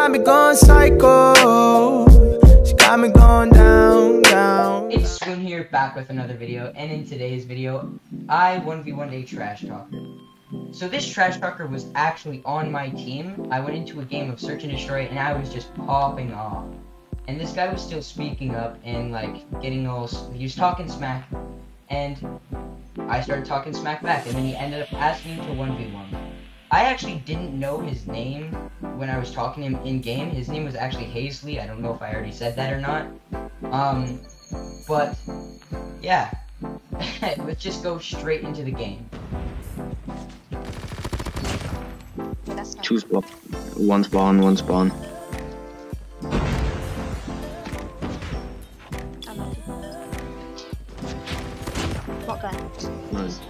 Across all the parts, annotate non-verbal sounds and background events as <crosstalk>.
got me going psycho. She got me going down, down. It's Swoon here, back with another video, and in today's video, I 1v1 a trash talker. So this trash talker was actually on my team. I went into a game of search and destroy, and I was just popping off. And this guy was still speaking up and like getting all, he was talking smack, and I started talking smack back, and then he ended up asking to 1v1. I actually didn't know his name when I was talking to him in game. His name was actually Hazley. I don't know if I already said that or not. Um, but yeah, <laughs> let's just go straight into the game. Two spawn. One spawn, one spawn. What gun? Nice.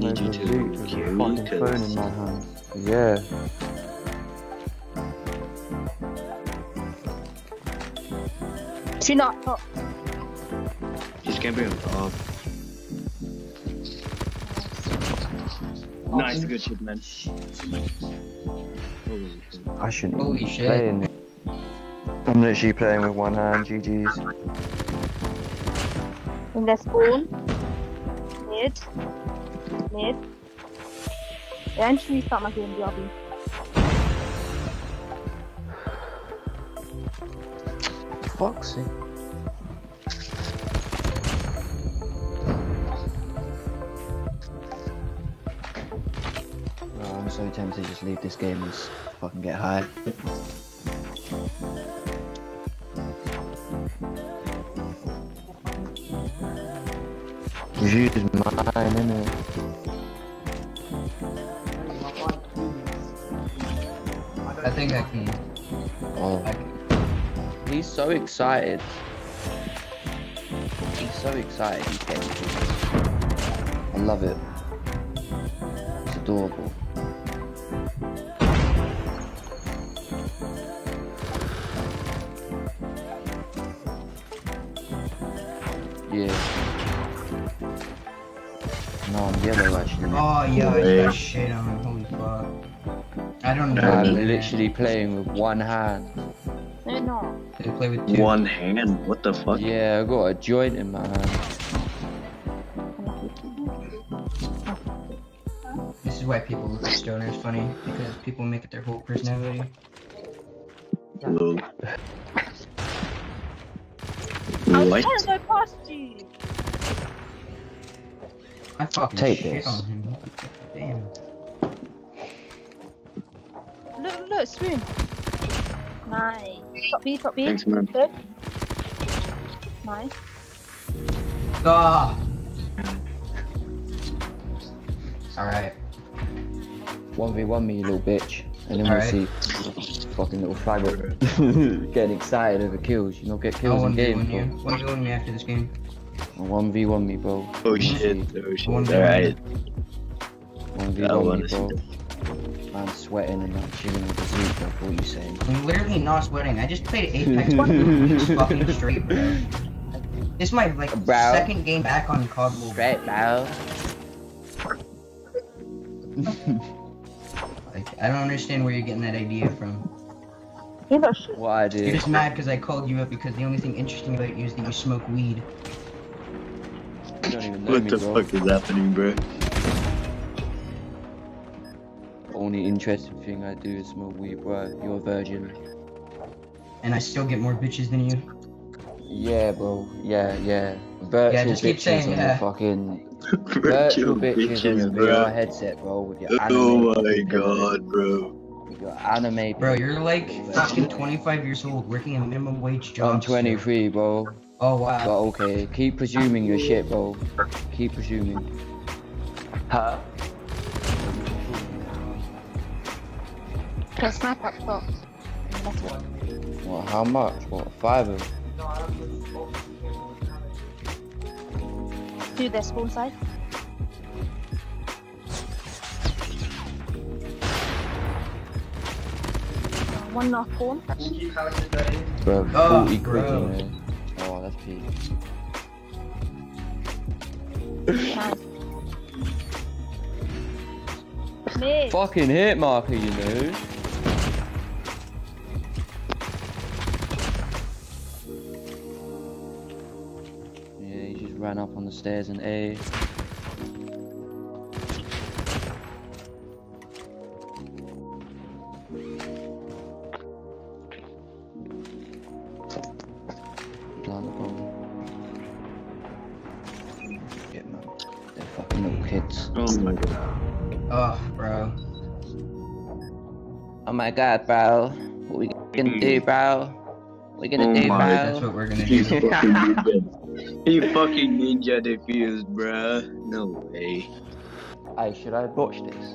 Trying might to need you to boot with a kill me fucking phone in because my hand. Yeah. Is he not top? he's camping on top. Nice, good shit, man. I shouldn't Holy be shit. playing. I'm literally playing with one hand, GG's. In the spawn. Mid. Mid. Yeah, I'm my game, BRB. Fuck's sake. Oh, I'm so tempted to just leave this game and fucking get high. Use mine, innit? I think I can. Oh. I can. He's so excited. He's so excited he's getting kills. I love it. It's adorable. No, I'm yellow actually. Oh yeah, I Wait. got shit on. Holy fuck. I don't know. I'm man. literally playing with one hand. No, no. They play with two. One hand? What the fuck? Yeah, I got a joint in my hand. This is why people look at stoners funny because people make it their whole personality. Hello. I was What? I fucking Take shit this. on him. Damn. Look, look, Swoon. Nice. Top B, top B. Thanks, man. Good. Nice. Ah. Alright. 1v1 me, you little bitch. And then Alright. we'll see. Fucking little faggot. <laughs> Getting excited over kills. You know, get I'll kills in 1v1 game, you. bro. 1v1 me after this game. 1v1 me, bro. Oh shit, oh shit. Alright. 1v1 I me, wanna see bro. that. I'm sweating and I'm chilling with the zoot, like what you saying. I'm literally not sweating. I just played Apex one <laughs> fucking straight, bro. This is my like Bro. second game back on COD Mobile. Straight, bro. <laughs> Like I don't understand where you're getting that idea from. He got shit. You're just mad because I called you up because the only thing interesting about you is that you smoke weed. You don't even know What me, the bro. fuck is happening, bro? Only interesting thing I do is smoke weed, bro. You're a virgin. And I still get more bitches than you. Yeah, bro. Yeah, yeah. Virtual just keep bitches saying, on yeah. the uh, fucking <laughs> virtual bitches on your VR bro. headset, bro. With your oh anime. Oh my fucking- god, bro. With your anime. Bro, you're like fucking 25 years old working a minimum wage job. I'm 23, bro. Oh But wow. okay, keep presuming your shit, bro. Keep presuming. Huh? Can snipe up top. That's what. What? How much? What? Five of? Them. Do their spawn side. One knock phone. Bro, Oh, 40 quid, bro. Oh, that's peak. Fucking hit marker, you know. Yeah, he just ran up on the stairs and A. Oh my mm. god. Oh, bro. Oh my god, bro. What we gonna do, mm. bro? What we gonna Oh do, my- That's what we're gonna He do. fucking. He fucking ninja defused, bruh. No way. Hey, should I watch this?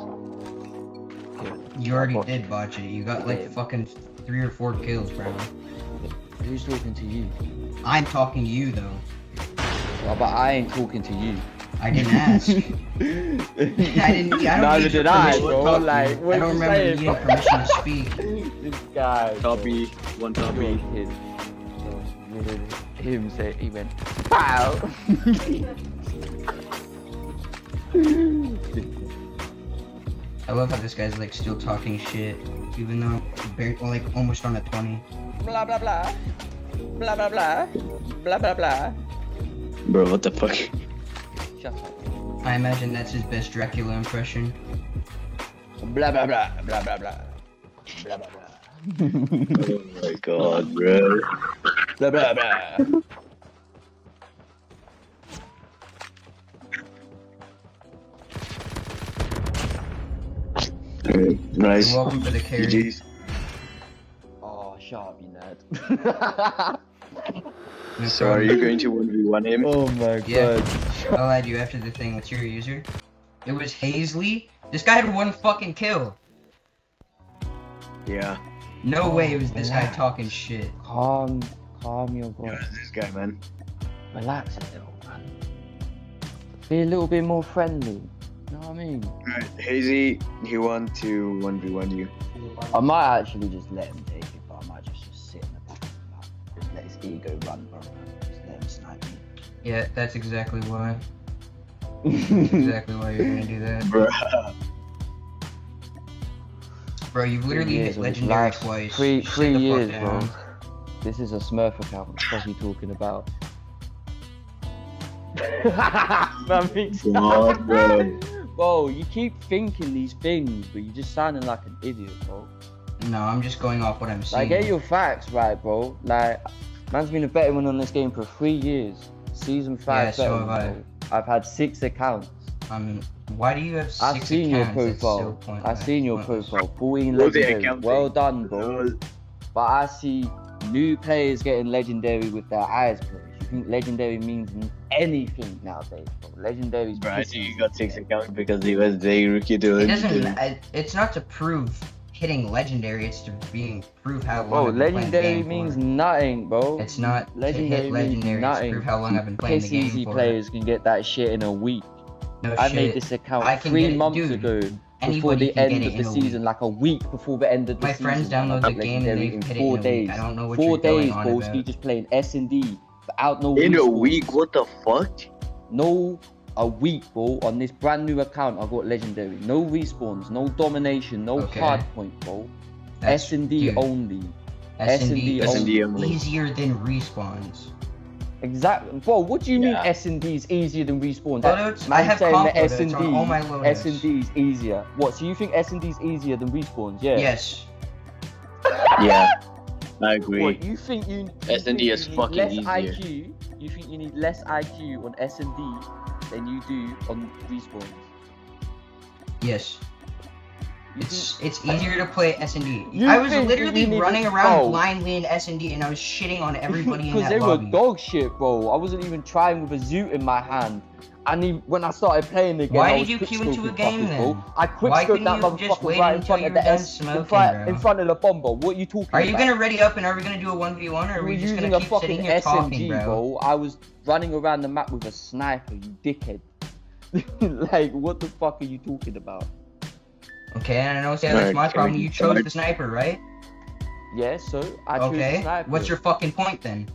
You already What? did botch it. You got like Yeah. fucking three or four kills, bro. Who's talking to you? I'm talking to you though. Well, but I ain't talking to you. I didn't ask. <laughs> I didn't. I don't Neither need did I, permission to bro. Like, what I don't remember saying, needing bro? permission to speak. <laughs> this guy. bro. Toppy. One You're toppy. kid. So, you heard him say he went, Pow! <laughs> I love how this guy's like still talking shit, even though bare like almost on a twenty. blah blah blah. Blah blah blah. Blah blah blah. Bro, what the fuck? Shut up. I imagine that's his best Dracula impression. Blah blah blah. Blah blah blah. Blah blah blah. <laughs> Oh my god, bro. Blah blah blah. Alright, Nice. Welcome for the carry. GG's. Oh, shut up, you nerd. <laughs> No So are you going to 1v1 him? oh my Yeah. god. Oh, I'll add you after the thing. What's your user? It was Hazley. This guy had one fucking kill. Yeah. No Oh, way it was this guy talking shit. Calm, calm your Yeah, voice. this guy, man. Relax a little, man. Be a little bit more friendly. You know what I mean? Alright, Hazy, he want to 1v1 you. I might actually just let him take it, ego run, bro. Just let him snipe Yeah, that's exactly why. me. <laughs> Exactly why you're gonna do that. Bruh. Bro, you've literally Three hit years of his legendary life. twice. Three, three years, bro. This is a Smurf account. What's he talking about? <laughs> that makes What, bro? Bro, you keep thinking these things, but you're just sounding like an idiot, bro. No, I'm just going off what I'm seeing. Like, get your facts right, bro. Like, man's been a betting on this game for three years. Season five. Yeah, so have I. I've had six accounts. Um, why do you have 6 I've seen your accounts? That's so profile. pointless. I've seen your profile. 14 All legendary. Well done, bro. But I see new players getting legendary with their eyes closed. You think legendary means anything nowadays, bro? Legendary is Bro, I think he got six accounts because he was very rookie doing. It doesn't. It's not to prove hitting legendary. It's to being prove how long. Bro, I've been playing the legendary game means For. nothing, bro. It's not legendary to hit means legendary. It's to nothing. prove how long I've been playing Piss the game easy for. players can get that shit in a week. No I shit. made this account I three it- months dude, ago before the end of the season, week. like a week before the end of the My season. My friends download the game and they've in hit it four in a days. week. I don't know what Four you're going days, on Broski, about. just playing S and D without no In a week, what the fuck? No, a week, bro. On this brand new account, I got legendary. No respawns, no domination, no Okay. hard point, bro. That's- S and D only. S&D is only. easier than respawns. Exactly, bro. What do you mean S and D is easier than respawns? Loadouts, I man's have saying comp that S loadouts and on all my loadouts. D, S and D is easier. What? So you think S and D is easier than respawns? Yeah. Yes. Yeah. I agree. What you think you? you S&D is you need fucking less easier. IQ. You think you need less IQ on S and D than you do on respawns? Yes. You It's it's easier to play S and D. You I was literally running around Oh. blindly in S and D, and I was shitting on everybody in <laughs> because they were dog shit, bro. I wasn't even trying with a zoot in my hand. And he, when I started playing again, Why I did you queue into a game fuckers, bro. then? I quick Why scoped couldn't that you motherfucker wait right in until front you of the done S, in smoking, front, in front of the bomber. What are you talking Are about? you gonna ready up and are we gonna do a one v one, or are we We're just using gonna a keep sitting fucking here talking, bro? bro. I was running around the map with a sniper, you dickhead. <laughs> like, what the fuck are you talking about? Okay, and I know yeah, that's Alright, my problem. You chose the sniper, right? Yeah, so I choose Okay. sniper. What's your fucking point then?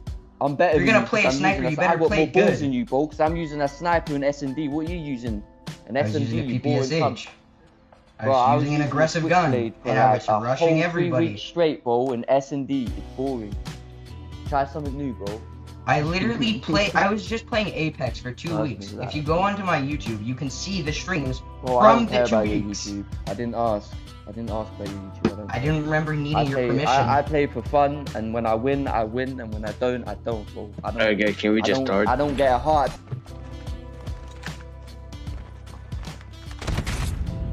I'm better. You're than gonna you play a 'cause I'm sniper, using you a- better I got play more balls than you, bro. Because I'm using a sniper and S and D. What are you using? An I was S and D. using a You boring cunt. PPSH. I Bro, was using an aggressive gun, Switchblade for and I like was a rushing whole everybody. straight, bro. And S and D. It's boring. Try something new, bro. I literally play. I was just playing Apex for two weeks. If you go onto my YouTube, you can see the streams. Bro, I From don't the care two about your weeks. YouTube. I didn't ask. I didn't ask about your YouTube. I don't. I didn't remember needing I your play, permission. I, I play for fun, and when I win, I win, and when I don't, I don't, bro. I don't. Okay, can we I just don't, start? I don't get a heart.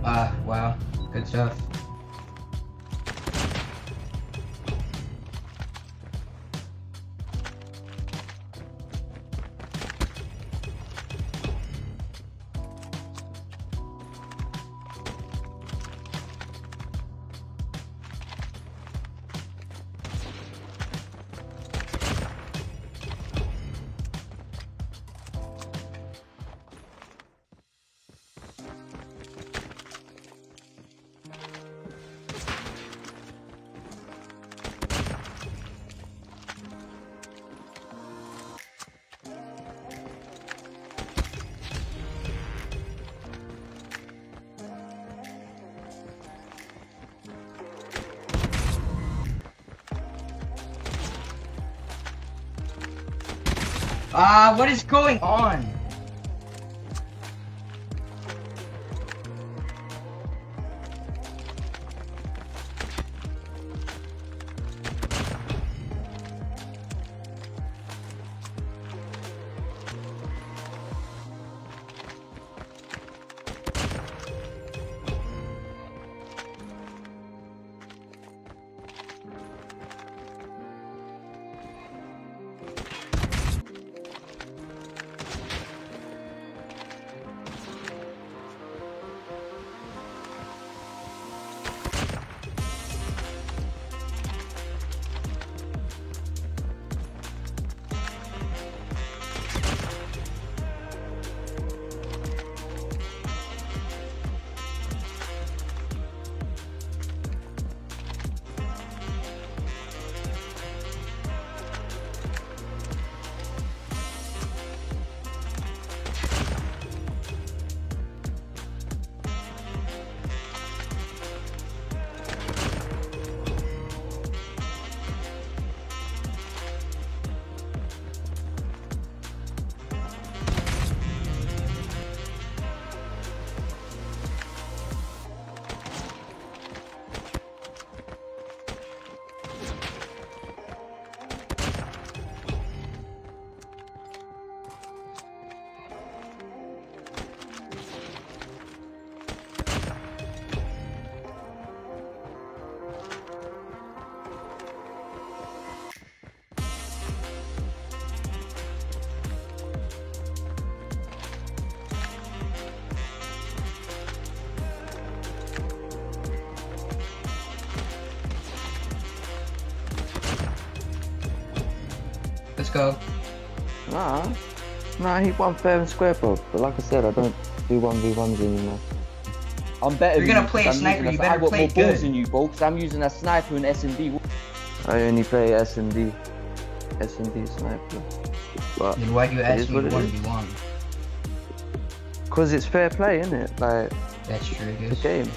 Ah, wow, good stuff. Ah, what is going on? Go. Nah, nah, he won fair and square, bro. But like I said, I don't do one v ones anymore. I'm better. You're than gonna you, play 'cause a I'm sniper, you better I got play more balls than you, bro. Cause I'm using a sniper and S and D. I only play S and D, S and D sniper. But Then why do you ask me 1v1? cause it's fair play, isn't it? Like That's true, I the game.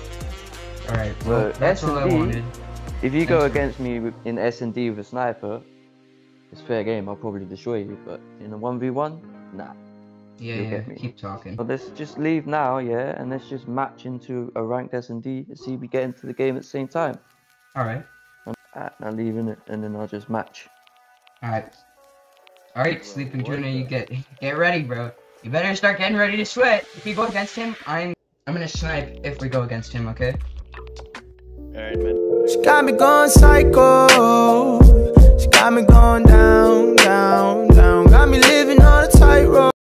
All right, Well, well, that's all I wanted. If you go Thanks, against me in S and D with a sniper, it's fair game. I'll probably destroy you. But in a one v one, nah. Yeah, you yeah. get me. Keep talking. But let's just leave now, yeah, and let's just match into a ranked S and D and see if we get into the game at the same time. All right, I'm leave in it, and then I'll just match. all right, all right. Sleeping Junior, you get <laughs> get ready, bro. You better start getting ready to sweat. If you go against him, I'm I'm gonna snipe. If we go against him, okay? Alright, man. She got me going psycho. Got me going down, down, down. Got me living on a tightrope.